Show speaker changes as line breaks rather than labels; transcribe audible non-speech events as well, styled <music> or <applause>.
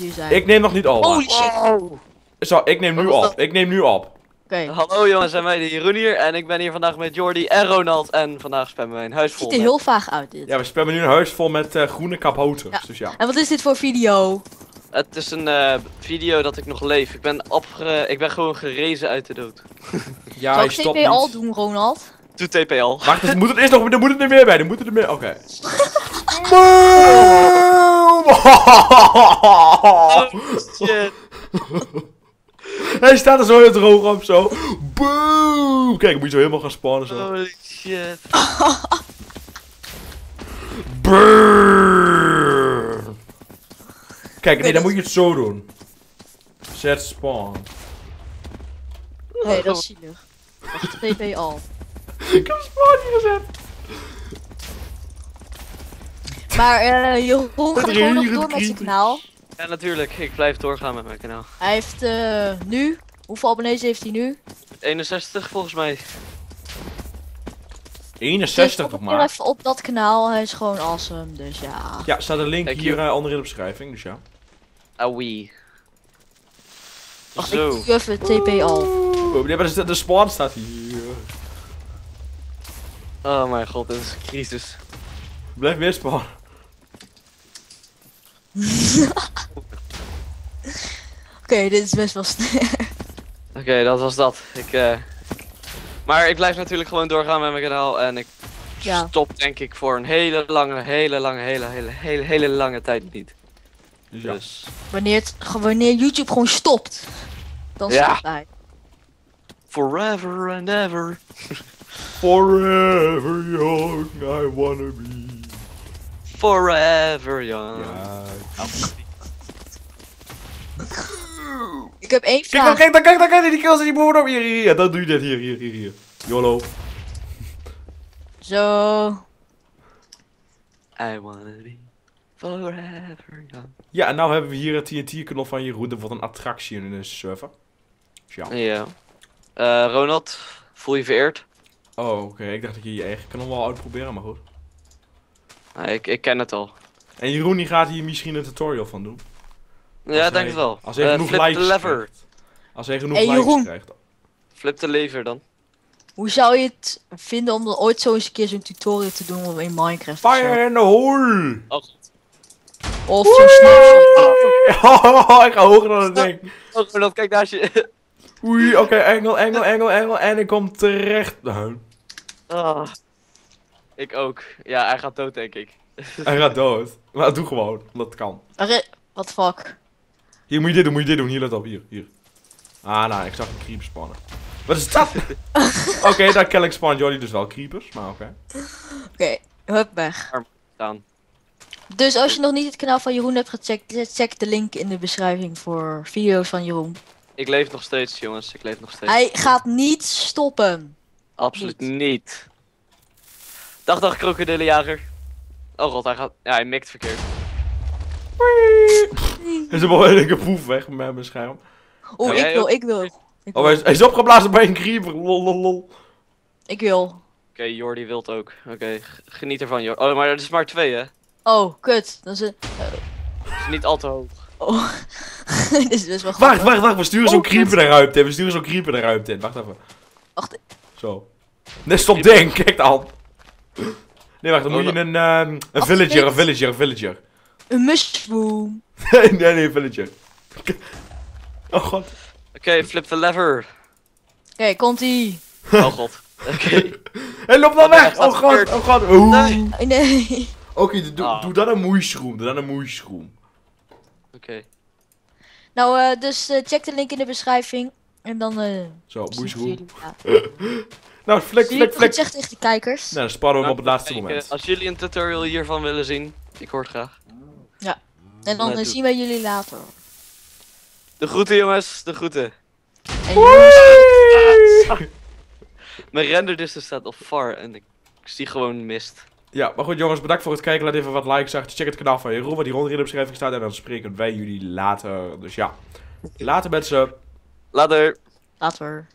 hier zijn.
Ik neem nog niet op.
Holy shit.
Wow.
Zo, ik neem nu op. Ik neem nu op.
Oké.
Hallo jongens en meiden, Jeroen hier en ik ben hier vandaag met Jordi en Ronald en vandaag spammen wij een huis vol
Ziet er
met-
heel vaag uit dit.
Ja, we spammen nu een huis vol met eh, groene kaphouters.
Ja.
Dus ja.
En wat is dit voor video?
Het is een eh, video dat ik nog leef. Ik ben, opge... ik ben gewoon gerezen uit de dood. <laughs>
Ja,
Zal
hij
ik TP al
niet.
doen, Ronald?
Doe TP al.
Wacht, er moet het eerst nog, er moet het er meer bij. Er moet het er meer. Oké. <laughs>
Shit. <laughs>
Hij staat er zo heel droog op, zo. Boom! Kijk, moet je zo helemaal gaan spawnen zo.
Holy shit. <laughs>
Burn! Kijk, nee, dan moet je het zo doen. Set spawn.
Nee, dat is zielig. Wacht, TP al. <laughs>
Ik heb spawn hier gezet.
Maar eh Jeroen gaat gewoon nog door met zijn kanaal.
Ja natuurlijk, ik blijf doorgaan met mijn kanaal.
Hij heeft eh, nu... Hoeveel abonnees heeft hij nu?
61 volgens mij.
61
Klik
toch
op- keer
maar.
even op dat kanaal, hij is gewoon awesome, dus ja.
Ja, staat een link hier eh, onder in de beschrijving, dus ja.
Awie.
Wacht,
Zo.
ik doe even TP al.
Oh, nee, maar de, de spawn staat hier.
Oh mijn god, dit is een crisis.
Blijf weer spawnen.
Oké, dit is best wel snel.
Oké, dat was dat. Ik, eh... Maar ik blijf natuurlijk gewoon doorgaan met mijn kanaal en ik
Ja.
stop denk ik voor een hele lange, hele lange, hele, hele, hele, hele lange tijd niet.
Dus ja.
Dus
Wanneer, het, wanneer YouTube gewoon stopt, dan
Ja.
stopt hij.
forever and ever. <laughs>
Forever young, I wanna be.
Forever young.
Ja.
Ik heb één
dan,
vraag.
kijk dan, kijk dan, kijk dan, die kills die boven op. Hier, hier, hier. Dat doe je dit. Hier, hier, hier, hier. YOLO.
Zo.
I wanna be forever young.
Ja, en nou hebben we hier het TNT-knop van Jeroen. Dat wordt een attractie in de server. Ja.
Ja. Eh, Ronald, voel je vereerd?
Oh, oké. Ik dacht dat je je eigen kanon wel uitproberen, maar goed.
Nee, ik, ik ken het al.
En Jeroen die gaat hier misschien een tutorial van doen.
Ja,
Als
denk
hij-
het wel.
Als hij
Eh,
genoeg
flip
likes
the lever.
krijgt. Als hij genoeg
Hey,
likes
Jeroen.
krijgt.
Flip de lever dan.
Hoe zou je het vinden om er ooit zo eens een keer zo'n tutorial te doen in Minecraft?
Fire in the hole!
Oh,
Of zo'n snapshot.
Oh, <laughs> ik ga hoger dan het ding. <laughs>
oh kijk naast je. <laughs>
Oei, oké, engel, engel, engel, engel. En ik kom terecht. Nou,
Ah. Ik ook. Ja, hij gaat dood denk ik. <laughs>
hij gaat dood. Maar doe gewoon, omdat het kan.
Arre- What the fuck?
Hier moet je dit doen, moet je dit doen. Hier, let op, hier, hier. Ah, nou, ik zag een creep spannen. Wat is dat? <laughs> oké, daar kennelijk spawn Jordi dus wel creepers, maar oké.
Oké, hup weg.
Staan.
Dus als je nog niet het kanaal van Jeroen hebt gecheckt, check de link in de beschrijving voor video's van Jeroen.
Ik leef nog steeds, jongens. Ik leef nog steeds.
Hij gaat niet stoppen.
Absoluut niet. Dag, dag, krokodillenjager. Oh god, hij gaat... Ja, hij mikt verkeerd.
Hij is wel in één keer poef weg met mijn scherm.
Oh, ik wil, ik wil. Ik
Oh,
wil.
hij is, hij is opgeblazen bij een creeper. Lol, lol, lol.
Ik wil.
Oké, Jordi wilt ook. Oké, geniet ervan, Jordi. Oh, maar dat is maar twee, hè?
Oh, kut. Dat is een...
Dat is niet al te hoog.
Oh. <laughs> Dit is best wel
Wacht,
grappig.
wacht, wacht. We sturen zo'n
Oh,
creeper de ruimte in. We sturen zo'n creeper de ruimte in. Wacht even.
Wacht.
Zo. Nee, stop ding. Kijk dan. Nee, wacht. Dan moet je een, ehm, een villager, een villager, een villager.
Een mushroom. <laughs>
nee, nee, nee, villager. <laughs> Oh god.
Oké, flip the lever.
Oké, komt ie.
Oh god. Oké. <laughs>
Hij loopt al
Wat
weg. Oh god, oh god. Oeh.
Nee.
Oh, nee.
Oké, doe,
Ah.
doe dan een moeischroom. Doe dan een moeischroom.
Oké.
Nou, eh, dus eh, check de link in de beschrijving. En dan eh
Zo,
ja. <laughs>
Nou, flik, flik, flik.
gezegd tegen de kijkers.
Nou, dan spannen we hem op het
Nou,
laatste moment.
eh, als jullie een tutorial hiervan willen zien, ik hoor het graag.
En dan
Nee,
eh, zien wij jullie later.
De groeten, jongens. De groeten.
En jongens, <laughs>
Mijn renderdistance staat op far en ik zie gewoon mist.
Ja, maar goed jongens, bedankt voor het kijken. Laat even wat likes achter. Check het kanaal van Jeroen, wat hieronder in de beschrijving staat. En dan spreken wij jullie later. Dus ja, later mensen.
Later.
later.